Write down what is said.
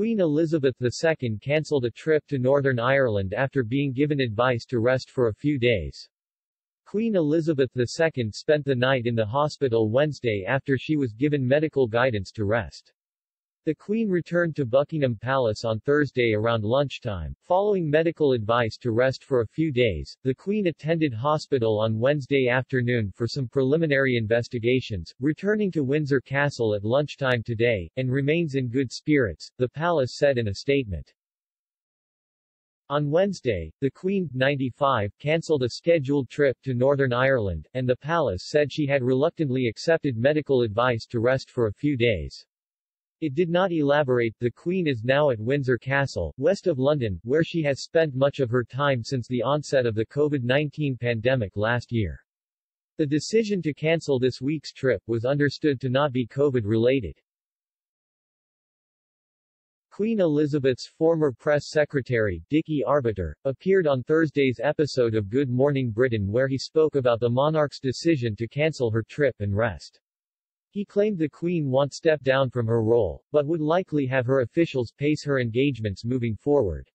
Queen Elizabeth II cancelled a trip to Northern Ireland after being given advice to rest for a few days. Queen Elizabeth II spent the night in the hospital Wednesday after she was given medical guidance to rest. The Queen returned to Buckingham Palace on Thursday around lunchtime. Following medical advice to rest for a few days, the Queen attended hospital on Wednesday afternoon for some preliminary investigations, returning to Windsor Castle at lunchtime today, and remains in good spirits, the palace said in a statement. On Wednesday, the Queen, 95, cancelled a scheduled trip to Northern Ireland, and the palace said she had reluctantly accepted medical advice to rest for a few days. It did not elaborate. The Queen is now at Windsor Castle, west of London, where she has spent much of her time since the onset of the COVID-19 pandemic last year. The decision to cancel this week's trip was understood to not be COVID-related. Queen Elizabeth's former press secretary, Dickie Arbiter, appeared on Thursday's episode of Good Morning Britain where he spoke about the monarch's decision to cancel her trip and rest. He claimed the Queen won't step down from her role, but would likely have her officials pace her engagements moving forward.